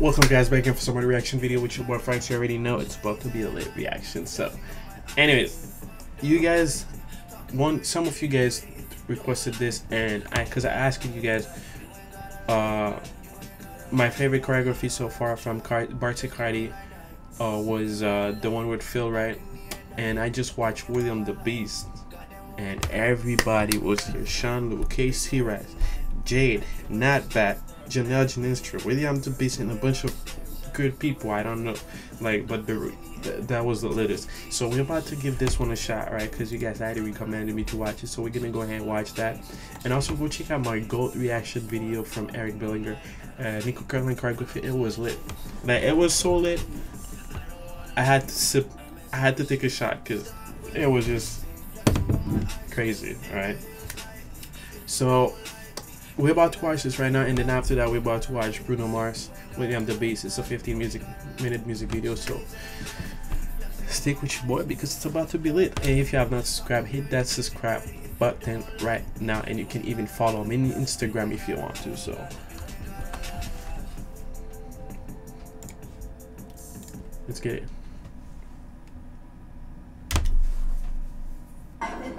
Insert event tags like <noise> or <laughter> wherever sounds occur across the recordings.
Welcome guys back in for some reaction video with your boy. You already know it's about to be a lit reaction. So, anyways, you guys, one, some of you guys requested this, and I, cause I asked you guys, uh, my favorite choreography so far from Car- Bartier Cardi, uh, was uh, the one with Phil Wright, and I just watched William the Beast, and everybody was here. Sean Lew, Kaycee Rice, Jade, Nat Bat, Janelle Janistra, William the Beast, and a bunch of good people. I don't know, like, but the th- that was the latest. So we're about to give this one a shot, right? Because you guys already recommended me to watch it, so we're gonna go ahead and watch that, and also go check out my gold reaction video from Eric Bellinger, uh, Nicole Kirkland choreography. It was lit, like it was so lit. I had to sip, I had to take a shot because it was just crazy, right? So we're about to watch this right now, and then after that, we're about to watch Bruno Mars, William the Beast. It's a 15 music minute music video, so stick with your boy because it's about to be lit. And if you have not subscribed, hit that subscribe button right now, and you can even follow me on Instagram if you want to. So let's get it.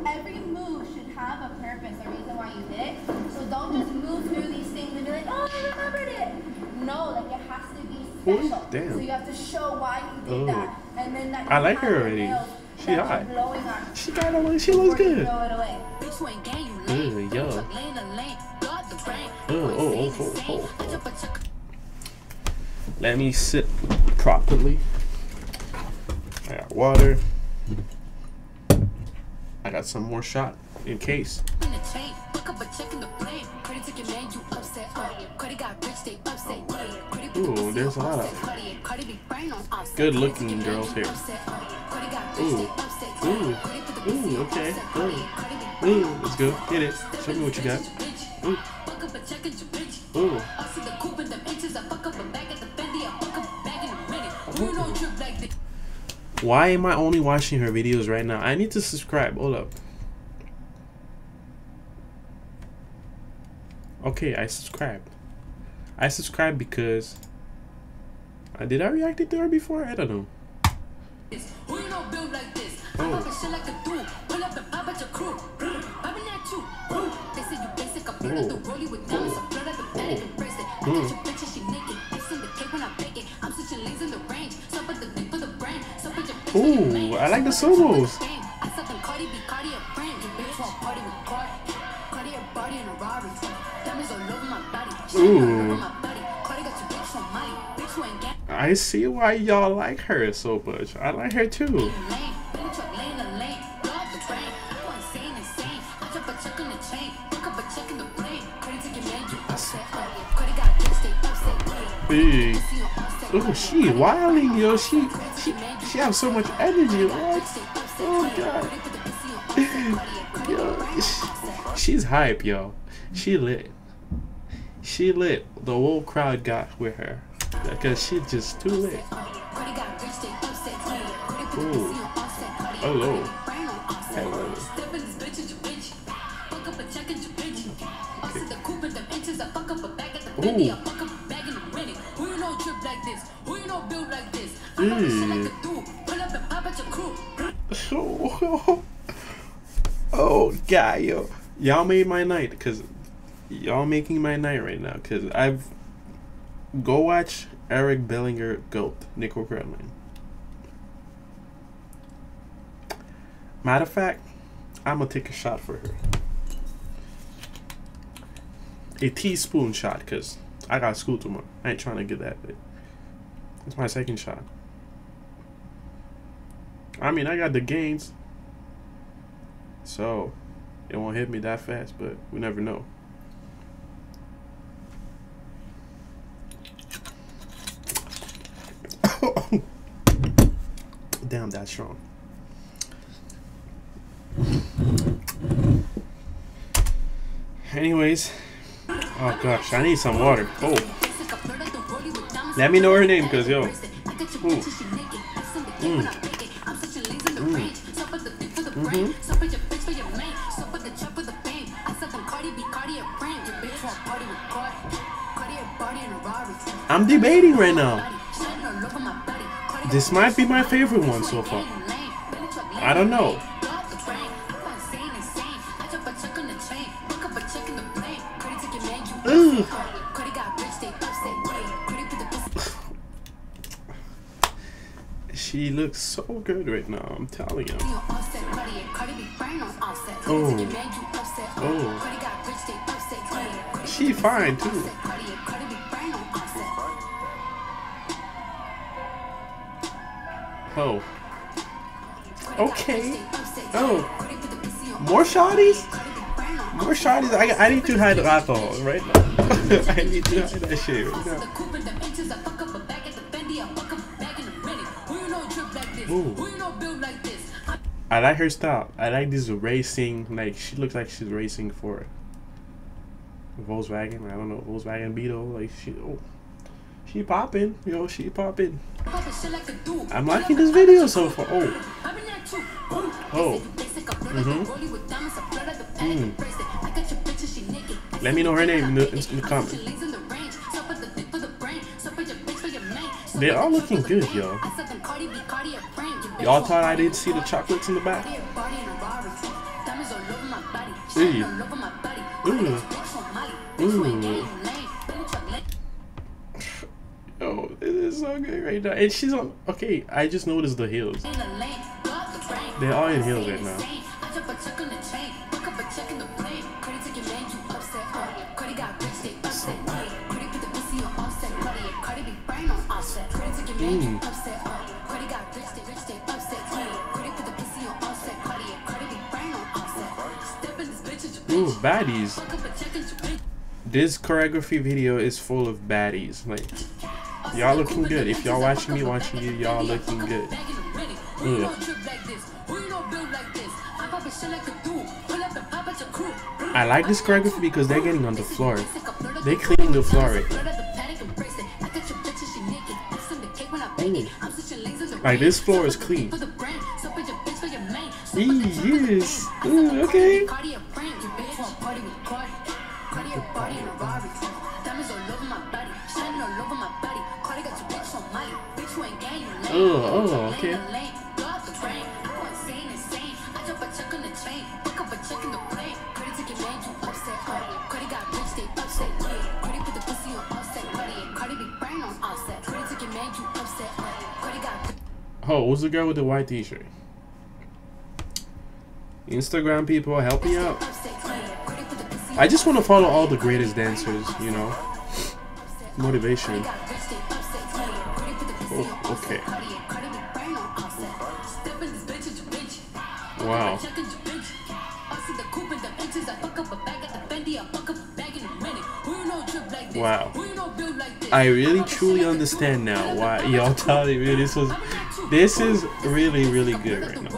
Every move should have a purpose, a reason why you did it. So don't just move through these things and be like, oh, I remembered it. No, like it has to Ooh, special. damn. So you have to show why you did Ooh. that. And then that I like her already. nails She hot. She got it. She looks good. throw it away. Bitch, you ain't gang, you Ooh, yo. Fuck lane to lane. God the brain. Oh, oh, oh, oh, oh, I jump a chuck- Let me sit properly. I got water. I got some more shot in case. in the there's a lot of. Good looking girls here. Ooh. Ooh. Ooh, okay. Ooh. Ooh, let's go. it. Show me what you got. Ooh. Ooh. Why am I only watching her videos right now? I need to subscribe. Hold up. Okay, I subscribed. I subscribed because. Uh, did I react to her before? I don't know. Who you know build like this? Oh. I'm shit like a dude. Pull up and pop at your crew. Brr, Poppin' at you. Woo. They say you basic. I feel like the rollie with diamonds. I blood like a bag and bracelet. I got your bitch she naked. Icing the cake when I bake it. I'm switching lanes in the range. So put the dick for the. So put your bitch Ooh. I like the So put your sumos. game. I said them Cardi B, Cardi a friend. Your bitch want party with Cardi. Cardi a body in a Rari. Diamonds all over my body. Ooh. I see why y'all like her so much. I like her too. lane, Billy truck lane to lane, dog the brain. I go insane, insane. I drop a check on the chain, pick up a check in the plane. Credit to your man, you upset. Oh, Credit got bitch, they upset. Big. See you offset. Oh, she wilding, yo. She she she have so much oh, energy. What? Oh, oh god. Yo, sh- she's hype, yo. She lit. She lit. The whole crowd got with her because she just too lit. Credit got bitch, they upset. Credit put the Ooh. pussy on offset. Cardi, Hello. brain on offset. Hello. Step in this it's your bitch. Fuck up a check, it's your bitch. I see the coupe in them inches. I fuck up a bag at the Fendi. I fuck up a bag in a minute. Who you know drip like this? Who you know build like this? I'm poppin' shit like a dude. Pull up and pop at your crew. Oh, hmm. <laughs> oh god, yo. Y'all made my night because y'all making my night right now because I've go watch Eric Bellinger Goat, Nicole Kirkland. Matter of fact, I'm gonna take a shot for her. A teaspoon shot because I got school tomorrow. I ain't trying to get that bit. It's my second shot. I mean, I got the gains. So, it won't hit me that fast, but we never know. Damn, that's strong. Anyways, oh gosh, I need some water. Oh, Let me know her name, cause yo. Mm. Mm-hmm. I'm debating right now. This might be my favorite one so far. I don't know. She looks so good right now, I'm telling you. Oh. Oh. She fine too. Oh. Okay. Oh. oh. More shotties? More shotties? I, I need to hide alcohol right now. <laughs> I need to hide that shit right now. Ooh. I like her style. I like this racing. Like she looks like she's racing for Volkswagen. I don't know Volkswagen Beetle. Like she, oh, she popping. Yo, she popping. I'm liking this video so far. Oh, oh. Mhm. Mm. Let me know her name in the, in the comments. They are looking good, yo. Y'all thought I didn't see the chocolates in the back? Ooh. Ooh. Ooh. Right now. And she's on. Okay, I just noticed the heels. They're in heels right now. Mm. Ooh, baddies. This choreography video is full of baddies. Like, y'all looking good. If y'all watching me, watching you, y'all looking good. Ugh. I like this choreography because they're getting on the floor. They cleaning the floor. Right? Like this floor is clean. Yes. Ooh, okay. Oh, oh, okay. Oh, who's the girl with the white t-shirt? Instagram people, help me out. I just want to follow all the greatest dancers, you know. Motivation. Oh, okay. Wow. Wow. I really truly understand now why <laughs> y'all telling me this was this is really really good right now.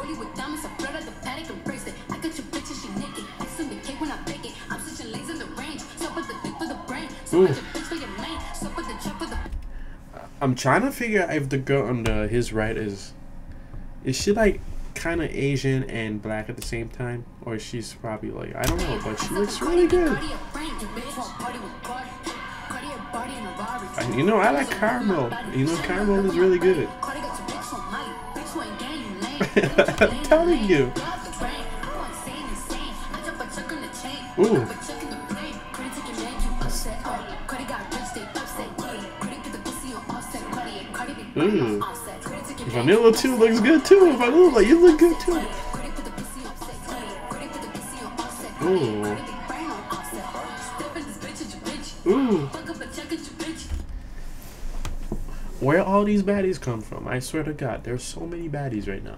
Ooh. I'm trying to figure out if the girl on the his right is is she like kind of Asian and black at the same time, or she's probably like I don't know, but she looks really good. And, you know, I like caramel. You know, caramel is really good. <laughs> I'm telling you. Ooh. Mm. Ooh. Vanilla too looks good too. Vanilla, you look good too. Ooh. Ooh. Where all these baddies come from? I swear to God, there's so many baddies right now.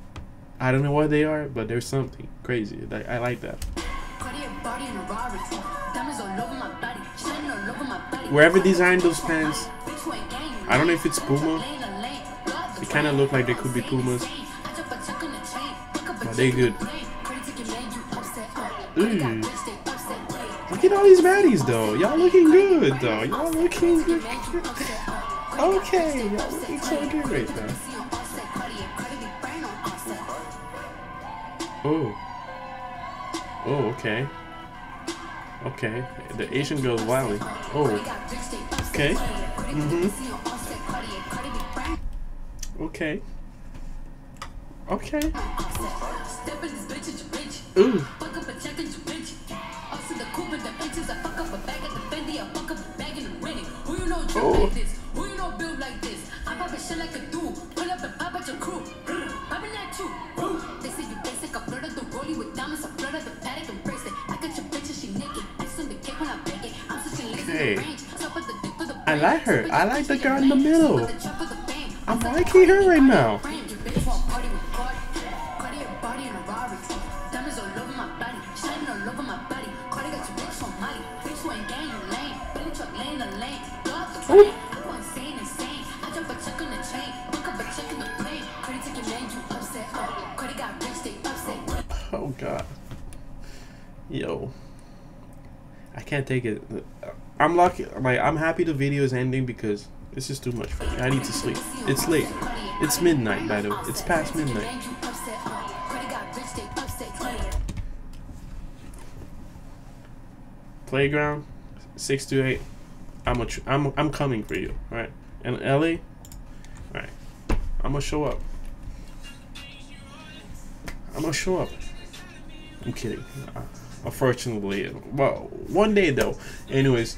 be Pumas. I drop a check on the chain. Pick up a But they check those pants, I don't know if it's Puma. Uh, kind of got like they upset. Hey. Look at all these baddies though. Y'all looking good though. Y'all looking good. Okay, y'all looking so good right now. Oh. Oh, okay. Okay. The Asian girl's wilding. Oh, Okay. Mm-hmm. okay. Okay. Ooh. Fuck I flirt the paddock and bracelet. I got your bitch she naked. Ice on the cake when I bake it. I'm such a lazy Okay. range. Top of the dick for the I like her. I like the girl in the middle. Top of the trap for the fame. I'm liking her right now. frame. Yo. I can't take it. I'm lucky. Like I'm happy the video is ending because this is too much for me. I need to sleep. It's late. It's midnight, by the way. It's past midnight. Playground, six to eight. I'm a I'm I'm coming for you, all right? And LA, all right. I'm gonna show up. I'm gonna show up. I'm kidding. Uh, unfortunately, well, one day though. Anyways,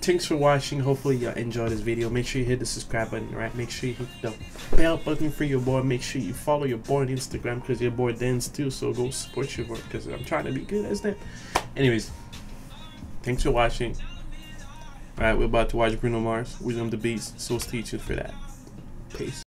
thanks for watching. Hopefully y'all enjoyed this video. Make sure you hit the subscribe button, right? Make sure you hit the bell button for your boy. Make sure you follow your boy on Instagram because your boy dance too. So go support your boy because I'm trying to be good as that. Anyways, thanks for watching. All right, we're about to watch Bruno Mars, We William the Beast. So stay tuned for that. Peace.